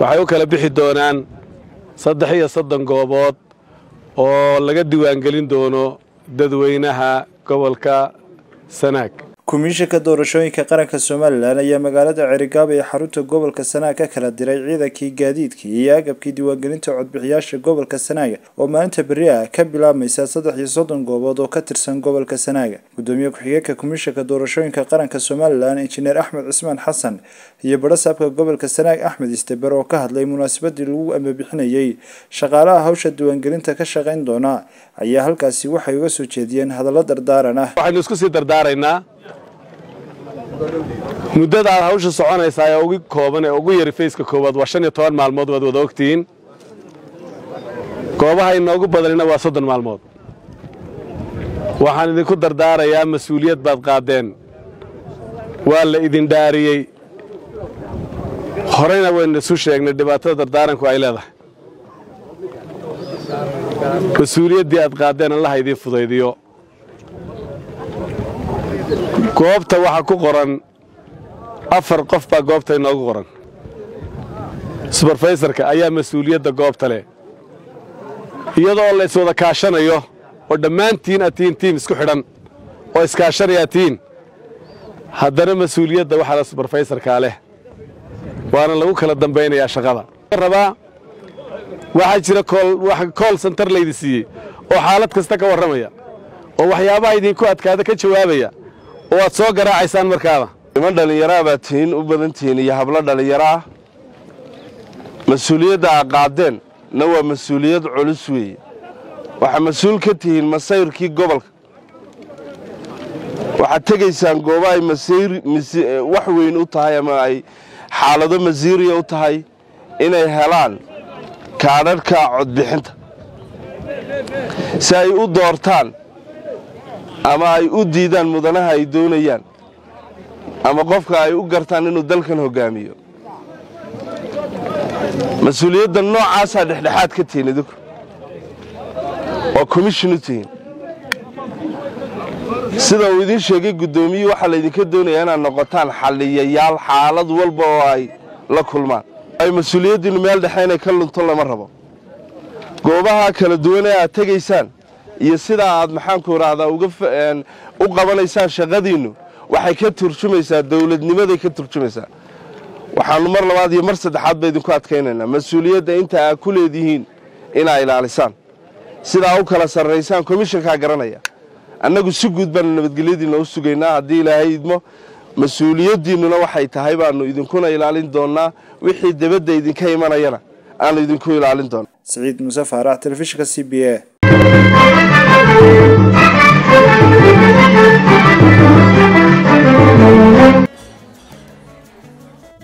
waxay u kala bixi doonaan saddex iyo soddon goobood oo laga diiwaangelin doono dadweynaha gobolka sanaag komishanka doorashooyinka qaranka somalilan ayaa magaalada cerigaabo ee xarunta gobolka sanaag ka kala diray ciidankii gaadiidkii iyo agabkii diiwaangelinta codbixiyaasha gobolka sanaaga oo maalinta berri ah ka bilaabmaysa saddex iyo soddon goobood oo ka tirsan gobolka sanaaga gudoomiye ku-xigeenka komishanka doorashooyinka qaranka somalilan injineer axmed cismaan xasan iyo barasaabka gobolka sanaag axmed isteber oo ka hadlay munaasabadii lagu ambabixinayey shaqaalaha hawsha diiwaangelinta ka shaqayn doona ayaa halkaasi waxay uga soo jeediyeen hadallo dardaaran ah muddada aad hawsha soconaysaa ee ugu kooban ee ugu yari fayska koowaad waa shan iyo toban maalmood waad wada ogtihiin goobaha inoogu badanina waa soddon maalmood. Waxaan idinku dardaarayaa mas'uuliyad baad qaadeen. Waa la idin dhaariyey. Horeyna waynu isu sheegnay dhibaatada dardaaranku ay leedahay. Mas'uuliyaddii aad qaadeen allaha idiin fudaydiyo goobta waxaa ku qoran afar qof baa goobta inoogu qoran. Subarfaysarka ayaa mas'uuliyadda goobta leh. Iyadoo la iswada kaashanayo oo dhammaantiin aad tihiin tiim isku xidhan oo iskaashanayaa tihiin haddana mas'uuliyadda waxaa la subarfaysarkaa leh. Waana lagu kala dambaynayaa shaqada. Rabaa waxaa jira kool santar laydi siiyey oo xaalad kasta ka warramaya oo waxyaabaha idinku adkaada ka jawaabaya oo aad soo garaacaysaan markaada niman dhallinyaraa baad tihiin u badan tihiin iyo hablo dhallinyaro ah mas'uuliyadda aa qaadeen na waa mas'uuliyad culus weeye. Waxaa mas'uul ka tihiin masayrkii gobolka. Waxaad tegaysaan goobo ay wax weyn u tahay ama ay xaalado masiiriya u tahay inay helaan kaadharhka codbixinta. Si ay u doortaan ama ay u diidaan mudanaha ay doonayaan. Ama qofka ay u gartaan inuu dalkan hoggaamiyo mas'uuliyadda noocaasaa dhexdhexaad ka tihiin idinku oo commishin u tihiin sida uu idiin sheegay guddoomiyii waxaa laydinka doonayaa inaad noqotaan xalliyayaal xaalad walba oo ay la kulmaan. Ay mas'uuliyaddiinnu meel dhexe inay ka lunto lama rabo. Goobaha kala duwan ee aad tegaysaan iyo sidaa aad maxaanku idhaahdaa u qabanaysaan shaqadiinnu waxay ka turjumaysaa dawladnimaday ka turjumaysaa. Waxaannu mar labaad iyo mar saddexaad ba idinku adkaynaynaa mas'uuliyadda inta aad ku leedihiin inaa ilaalisaan. Sidaa u kala sarraysaan komishankaa garanaya. Annagu si guud baannu nabadgelyadiinna u sugaynaa haddii ilaahay idmo mas'uuliyaddiinnuna waxay tahay baannu idinkuna ilaalin doonnaa wixii debadda idinka imanayana aannu idinku ilaalin doona